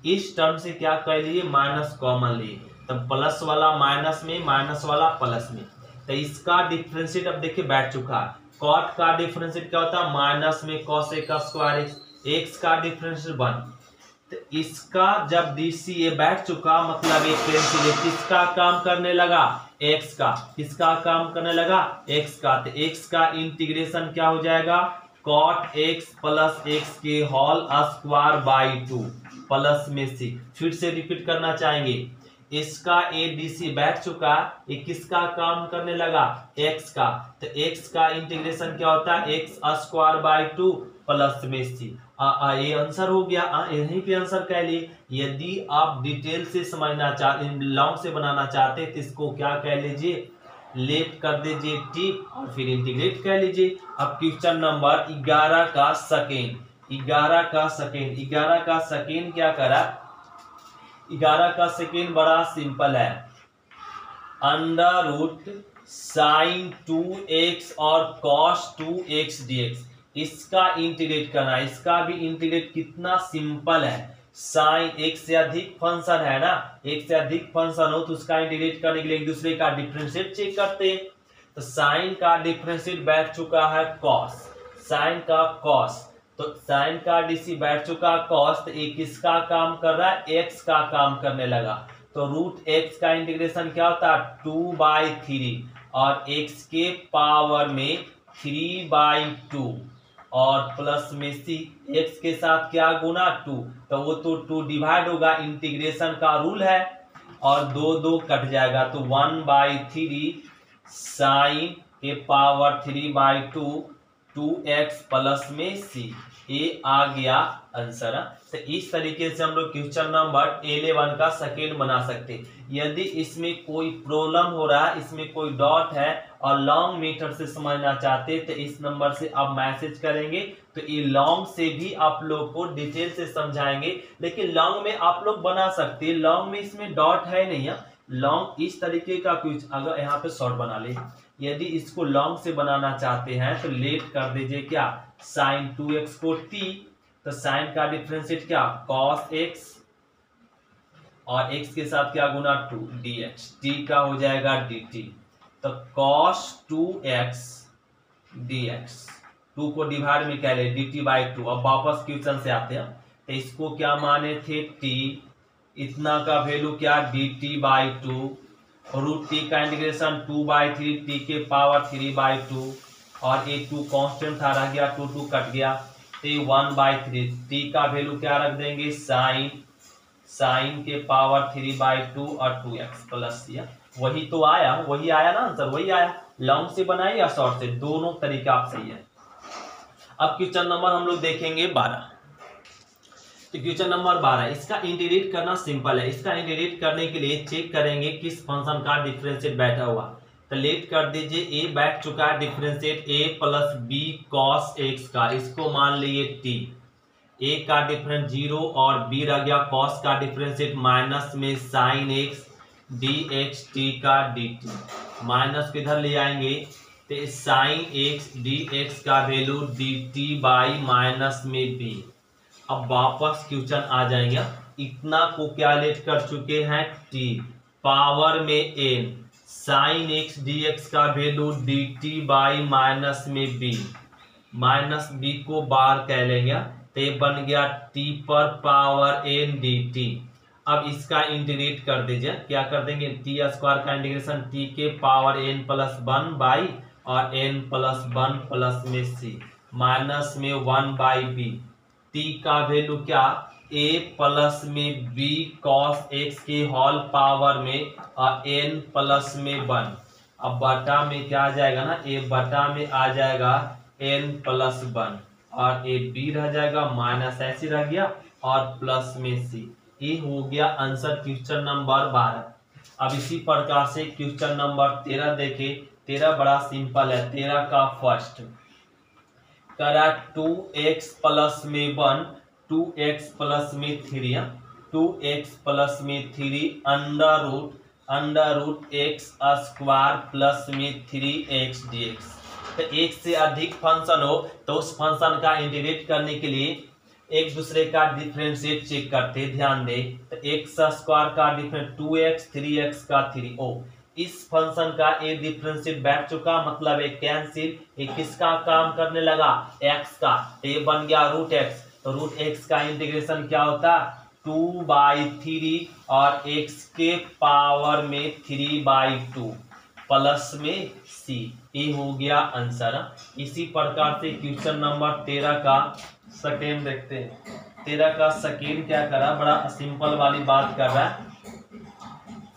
इस टर्म से क्या कर लिए? माइनस कॉमन लिए। तो प्लस वाला माइनस में माइनस वाला प्लस में। तो इसका डिफ्रेंशिएट अब देखिए बैठ चुका है। कॉट का डिफ्रेंशिएट क्या होता है? माइनस में कॉस का स्क्वायर एक्स एक्स का डिफ्रेंशिएट वन तो इसका जब डी सी ए बैठ चुका मतलब एक कैंसिल किसका काम करने लगा? एक्स का. किसका काम करने लगा? एक्स का. तो एक्स का इंटीग्रेशन क्या हो जाएगा? कॉट एक्स प्लस एक्स के whole square by two plus में सी फिर से रिपीट करना चाहेंगे. इसका ए डी सी बैठ चुका, ये किसका काम करने लगा? एक्स का। तो एक्स का इंटीग्रेशन क्या होता? है x square by two plus में सी ये आंसर हो गया। यहीं पे आंसर कह लिए यदि आप डिटेल से समझना चाहते लॉन्ग से बनाना चाहते तो इसको क्या कह लीजिए? लेट कर दीजिए टी और फिर इंटीग्रेट कर लीजिए। अब क्वेश्चन नंबर ग्यारह का सेकेंड ग्यारह का सेकेंड ग्यारह का सेकेंड क्या करा? ग्यारह का सेकेंड बड़ा सिंपल है। Under root sine two x और cos two x d x इसका इंटीग्रेट करना इसका भी इंटीग्रेट कितना सिंपल है? साइन एक से अधिक फ़ंक्शन है ना? एक से अधिक फ़ंक्शन हो तो उसका इंटीग्रेट करने के लिए एक दूसरे का डिफ्रेंशिएट चेक करते हैं। तो साइन का डिफ्रेंशिएट बैठ चुका है कॉस। साइन का कॉस। तो साइन का डीसी बैठ चुका कॉस्ट तो ये किसका काम कर रहा है? एक्स का काम करने लगा। तो रूट एक्स का इंटीग्रेशन क्या होता? है टू बाई थ्री और एक्स के पावर में थ्री बाई टू और प्लस में सी एक्स के साथ क्या गुना टू तो वो तो टू डिवाइड होगा। इंटीग्रेशन का रूल है। और दो दो कट जाएगा। तो वन बाई थ्री साइन के power three by two two x plus में सी ए, आ गया आंसर। तो इस तरीके से हम लोग क्वेश्चन नंबर इलेवन का सेकेंड बना सकते यदि इसमें कोई प्रॉब्लम हो रहा है, इसमें कोई डॉट है और लॉन्ग मीटर से समझना चाहते तो इस नंबर से आप मैसेज करेंगे। तो ये लॉन्ग से भी आप लोग को डिटेल से समझाएँगे। लेकिन लॉन्ग में आप लोग बना सकते हैं। लॉन्ग में इसमें डॉट है नहीं, है। लॉन्ग इस तरीके का क्वेश्चन अगर यहाँ पे शॉर्ट बना ले। यदि इसको लॉन्ग से बनाना चाहते हैं तो लेट कर दीजिए क्या? साइन टू एक्स को टी तो साइन का डिफ्रेंशिएट क्या? कॉस एक्स और एक्स के साथ क्या गुना टू डी एक्स टी का हो जाएगा डी टी तो cos two x d x two को डिवाइड में कह ले? डी टी बाई टू अब वापस क्वेश्चन से आते हैं। तो इसको क्या माने थे? टी इतना का वैल्यू क्या? D t by two root t का integration two by three t के पावर थ्री बाई टू और ए टू कॉन्स्टेंट था, रह गया टू टू कट गया। तो वन बाई थ्री टी का वैल्यू क्या रख देंगे? साइन साइन के पावर थ्री बाई टू और टू एक्स प्लस या वही तो आया, वही आया ना आंसर वही आया। लॉन्ग से बनाए या शॉर्ट से? दोनों तरीका आप सही है। अब क्वेश्चन नंबर हम लोग देखेंगे बारह। तो क्वेश्चन नंबर बारह इसका इंटीग्रेट करना सिंपल है। इसका इंटीग्रेट करने के लिए चेक करेंगे किस फ़ंक्शन का डिफरेंशिएट बैठा हुआ। तो लेट कर दीजिए। ए बैठ चुका है differentiate a plus b cos x का। इसको मान लीजिए टी ए का डिफरेंस ज़ीरो और बी रह गया कॉस का डिफ्रेंशिएट माइनस में sine x d x t का डी टी माइनस किधर ले आएँगे? तो साइन एक्स डी एक्स का value d t by minus में बी अब वापस क्वेश्चन आ जाएँगे। इतना को क्या लेट कर चुके हैं टी पावर में n sine x d x का value d t by minus में बी माइनस बी को बार कह लेंगे। तो ये बन गया टी पर पावर एन डी टी अब इसका इंटीग्रेट कर दीजिए। क्या कर देंगे? टी स्क्वायर का इंटीग्रेशन टी के power n plus one by और एन प्लस वन प्लस में सी माइनस में वन बाई बी टी का वैल्यू क्या? ए प्लस में बी कॉस एक्स के हॉल पावर में और एन प्लस में वन अब बटा में क्या आ जाएगा ना? ए बटा में आ जाएगा एन प्लस वन और ए बी रह जाएगा माइनस ऐसे रह गया, और प्लस में सी ये हो गया आंसर क्वेश्चन नंबर बारह. अब इसी प्रकार से क्वेश्चन नंबर तेरह देखे. तेरह बड़ा सिंपल है. तेरह का फ़र्स्ट करा टू एक्स प्लस में वन टू एक्स प्लस में थ्री टू एक्स प्लस में three under root under root x square plus में थ्री एक्स डी एक्स तो एक से अधिक फ़ंक्शन हो तो उस फ़ंक्शन का इंटीग्रेट करने के लिए एक दूसरे का डिफरेंशिएट चेक करते ध्यान दे तो एक्स स्क्वायर का difference two x three x का थ्री ओ। इस फ़ंक्शन का एक डिफरेंशिएट बैठ चुका मतलब एक कैंसिल एक किसका काम करने लगा? एक्स का। तो ये बन गया रूट एक्स तो रूट एक्स का इंटीग्रेशन क्या होता? टू बाई थ्री और एक्स के पावर में थ्री बाई टू प्लस में सी ये हो गया आंसर इसी प्रकार से क्वेश्चन नंबर तेरह का सेकेंड देखते हैं। तेरह का सेकेंड क्या करा? बड़ा सिंपल वाली बात कर रहा है।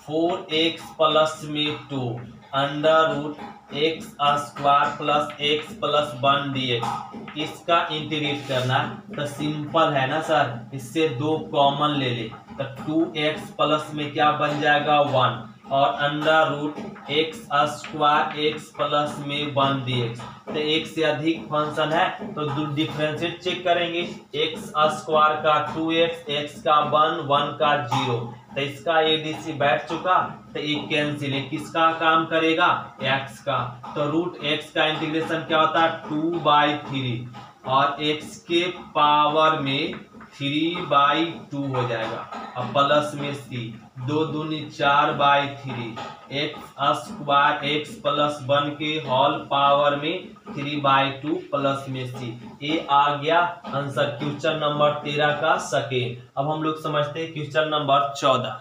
फोर एक्स प्लस में two under root x square plus x plus one d x इसका इंटीग्रेट करना तो सिंपल है ना सर इससे दो कॉमन ले ले। तो टू एक्स प्लस में क्या बन जाएगा? वन और under root x square x plus में वन डी एक्स तो एक से अधिक फ़ंक्शन है तो डिफ्रेंशिएट चेक करेंगे। एक्स स्क्वायर का टू एक्स एक्स का वन वन का ज़ीरो तो इसका एडीसी बैठ चुका तो ये कैंसिल है। किसका काम करेगा? एक्स का। तो रूट एक्स का इंटीग्रेशन क्या होता है? टू बाई थ्री और एक्स के पावर में थ्री बाई टू हो जाएगा। अब प्लस में सी दो दूनी चार by three x square x plus one के होल पावर में थ्री बाई टू प्लस में सी ये आ गया आंसर क्वेश्चन नंबर तेरह का सेकेंड अब हम लोग समझते हैं क्वेश्चन नंबर चौदह।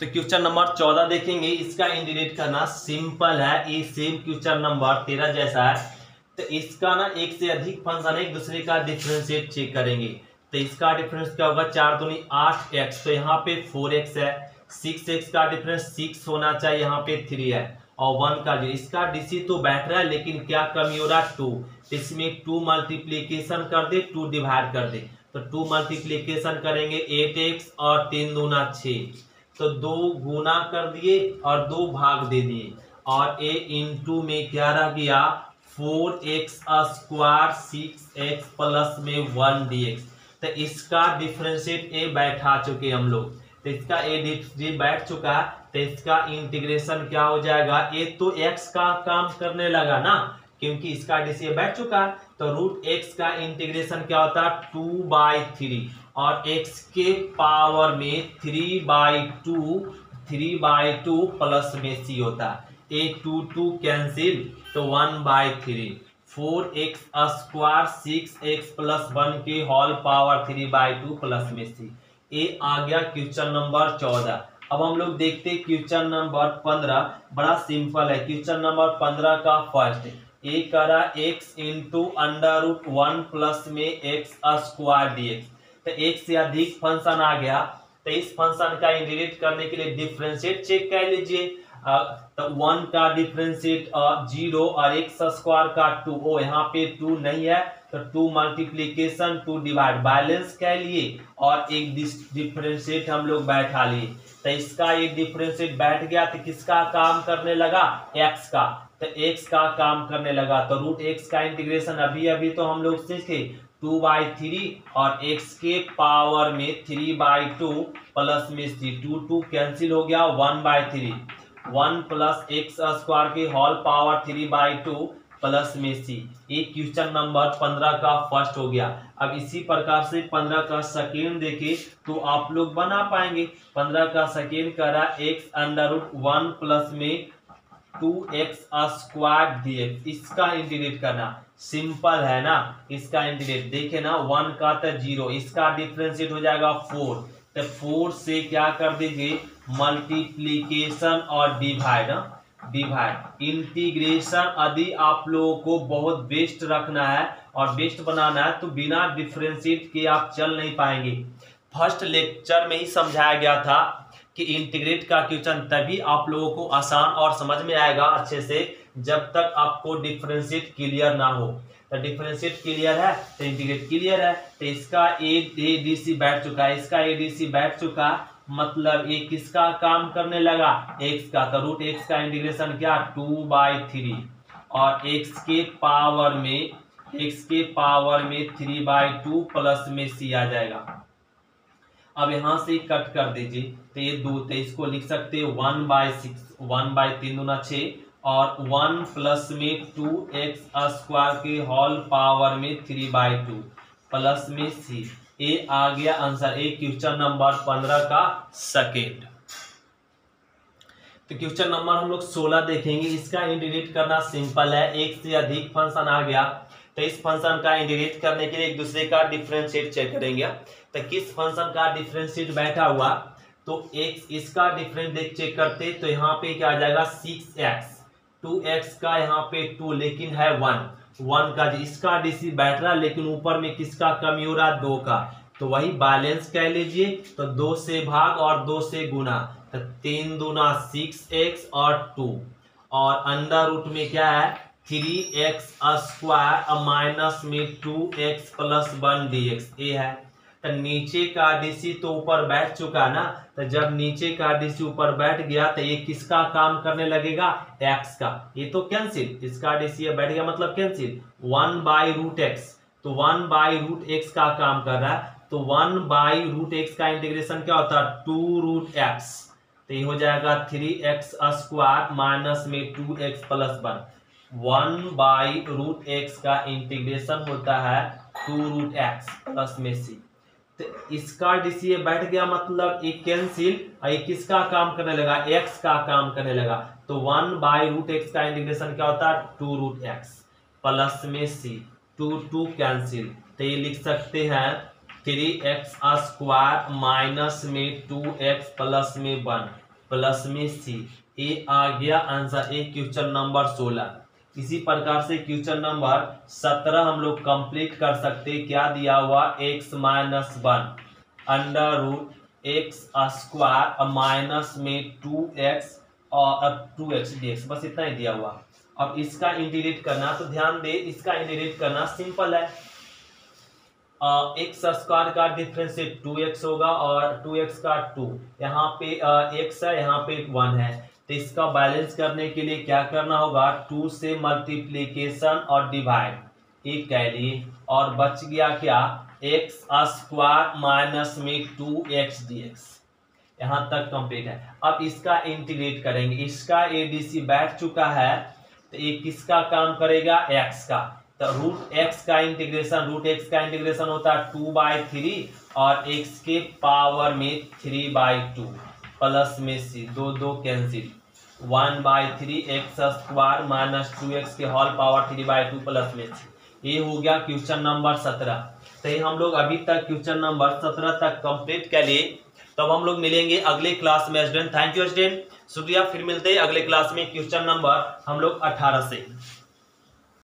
तो क्वेश्चन नंबर चौदह देखेंगे, इसका इंडिकेट करना सिंपल है। ये सेम क्वेश्चन नंबर तेरह जैसा है। तो इसका ना एक से अधिक फ़ंक्शन एक दूसरे का डिफ्रेंशिएट चेक करेंगे। तो इसका डिफरेंस क्या होगा? चार दूनी आठ एक्स तो यहाँ पे फोर एक्स है। सिक्स एक्स का डिफरेंस सिक्स होना चाहिए, यहाँ पे थ्री है। और वन का जो, इसका डीसी तो बैठ रहा है, लेकिन क्या कमी हो रहा है? टू इसमें टू मल्टीप्लीकेशन कर दे टू डिवाइड कर दे। तो टू मल्टीप्लीकेशन करेंगे एट एक्स और तीन दूना छ तो दो गुना कर दिए और दो भाग दे दिए। और ए इंटू में क्या रह गया? Four x square six x plus में वन डी एक्स तो इसका डिफ्रेंशिएट ए बैठा चुके हम लोग। तो इसका ए बैठ चुका है तो इसका इंटीग्रेशन क्या हो जाएगा? ए तो एक्स का काम करने लगा ना, क्योंकि इसका डी बैठ चुका है तो रूट एक्स का इंटीग्रेशन क्या होता? है टू बाई थ्री और एक्स के पावर में three by two three by two plus में सी होता। है ए टू टू कैंसिल तो one by three four x square six x plus one के whole power three by two plus में सी। ए आ गया क्वेश्चन नंबर चौदह। अब हम लोग देखते क्वेश्चन नंबर पंद्रह। बड़ा सिंपल है। क्वेश्चन नंबर पंद्रह का फ़र्स्ट। ए करा x into under root one plus में एक्स स्क्वायर डी एक्स तो एक से अधिक फ़ंक्शन आ गया। तो इस फ़ंक्शन का इंटीग्रेट करने के लिए डिफ्रेंशिएट चेक कर लीजिए। वन का डिफ्रेंशिएट ज़ीरो और एक्स स्क्वायर का टू ओ यहाँ पे टू नहीं है तो two multiplication two divide balance कह लिए और एक डिफ्रेंशिएट हम लोग बैठा लिए। तो इसका एक डिफ्रेंशिएट बैठ गया तो किसका काम करने लगा? एक्स का। तो एक्स का काम करने लगा। तो रूट एक्स का इंटीग्रेशन अभी अभी तो हम लोग सीखे टू बाई थ्री और एक्स के पावर में थ्री बाई टू प्लस में सी टू टू कैंसिल हो गया one by three one plus x square की whole power three by two plus में सी। ये क्वेश्चन नंबर पंद्रह का फ़र्स्ट हो गया। अब इसी प्रकार से पंद्रह का सेकेंड देखे तो आप लोग बना पाएँगे। पंद्रह का सेकेंड करा x under root one plus में टू एक्स स्क्वायर डी इसका इंटीग्रेट करना सिंपल है ना? इसका इंटीग्रेट देखे ना, वन का तो ज़ीरो। इसका डिफ्रेंशिएट हो जाएगा फोर। तो फोर से क्या कर दीजिए मल्टीप्लीकेशन और डिवाइड डिवाइड इंटीग्रेशन यदि आप लोगों को बहुत बेस्ट रखना है और बेस्ट बनाना है तो बिना डिफ्रेंशिएट के आप चल नहीं पाएँगे। फ़र्स्ट लेक्चर में ही समझाया गया था कि इंटीग्रेट का क्वेश्चन तभी आप लोगों को आसान और समझ में आएगा अच्छे से, जब तक आपको डिफ्रेंशिएट क्लियर ना हो। तो डिफरेंशिएट क्लियर है तो इंटीग्रेट क्लियर है तो इसका ए डी सी बैठ चुका है, इसका ए डी सी बैठ चुका मतलब ये किसका काम करने लगा? एक्स का। तो रूट एक्स का इंटीग्रेशन क्या? टू बाई थ्री और एक्स के पावर में एक्स के पावर में थ्री बाई टू प्लस में सी आ जाएगा। अब यहाँ से कट कर दीजिए। तो ये दो तो इसको लिख सकते one by six one by तीन गुना छ। और वन प्लस में टू एक्स स्क्वायर के होल पावर में थ्री बाई टू प्लस में सी ए आ गया आंसर, ए क्वेश्चन नंबर पंद्रह का सेकेंड तो क्वेश्चन नंबर हम लोग सोलह देखेंगे, इसका इंटीग्रेट करना सिंपल है, एक से अधिक फ़ंक्शन आ गया। तो इस फ़ंक्शन का इंटीग्रेट करने के लिए एक दूसरे का डिफरेंशिएट चेक करेंगे तो किस फ़ंक्शन का डिफरेंशिएट बैठा हुआ? तो एक, इसका डिफरेंस देख चेक करते तो यहाँ पे क्या आ जाएगा? सिक्स एक्स टू एक्स का यहाँ पे टू लेकिन है वन वन का इसका डीसी बैठ रहा लेकिन ऊपर में किसका कमी हो रहा दो का। तो वही बैलेंस कह लीजिए तो दो से भाग और दो से गुना। तो तीन दुना सिक्स एक्स और टू और अंडर रूट में क्या है? थ्री एक्स स्क्वायर माइनस में two x plus one d x ये है। तो नीचे का डीसी तो ऊपर बैठ चुका ना तो जब नीचे का डीसी ऊपर बैठ गया तो ये किसका काम करने लगेगा? एक्स का। ये तो कैंसिल इसका डीसी बैठ गया? मतलब cancel one by root x तो वन बाई रूट एक्स का काम कर रहा है। तो वन बाई रूट एक्स का इंटीग्रेशन क्या होता है? टू रूट एक्स तो ये हो जाएगा थ्री एक्स स्क्वायर माइनस में two x plus one one by root x का इंटीग्रेशन होता है टू रूट एक्स प्लस में सी तो इसका डीसीए बैठ गया मतलब एक कैंसिल किसका काम करने लगा? एक्स का काम करने लगा। तो वन बाई रूट एक्स का इंटीग्रेशन क्या होता? है टू रूट एक्स प्लस में सी टू टू कैंसिल तो ये लिख सकते हैं थ्री एक्स स्क्वायर माइनस में टू एक्स प्लस में वन प्लस में सी ए आ गया आंसर ए क्वेश्चन नंबर सोलह। इसी प्रकार से क्वेश्चन नंबर सत्रह हम लोग कंप्लीट कर सकते क्या दिया हुआ? X minus one under root x square minus में टू एक्स और टू एक्स डी एक्स बस इतना ही दिया हुआ। अब इसका इंटीग्रेट करना तो ध्यान दे, इसका इंटीग्रेट करना सिंपल है। एक्स स्क्वायर का डिफरेंस टू एक्स होगा और टू एक्स का टू यहाँ पे एक्स है, यहाँ पे वन है। तो इसका बैलेंस करने के लिए क्या करना होगा? टू से मल्टीप्लीकेशन और डिवाइड एक कह लिए और बच गया क्या? एक्स स्क्वायर माइनस में टू एक्स डी एक्स यहाँ तक कंप्लीट है। अब इसका इंटीग्रेट करेंगे। इसका एडीसी बैठ चुका है। तो ये किसका काम करेगा? एक्स का। तो रूट एक्स का इंटीग्रेशन रूट एक्स का इंटीग्रेशन होता है टू बाई थ्री और एक्स के पावर में थ्री बाई टू प्लस में सी दो दो cancel one by three x square minus two x के whole power three by two plus में ये हो गया क्वेश्चन नंबर सत्रह। तो ये हम लोग अभी तक क्वेश्चन नंबर सत्रह तक कंप्लीट कर लिए तब हम लोग मिलेंगे अगले क्लास में स्टूडेंट थैंक यू स्टूडेंट शुक्रिया, फिर मिलते हैं अगले क्लास में क्वेश्चन नंबर हम लोग अठारह से।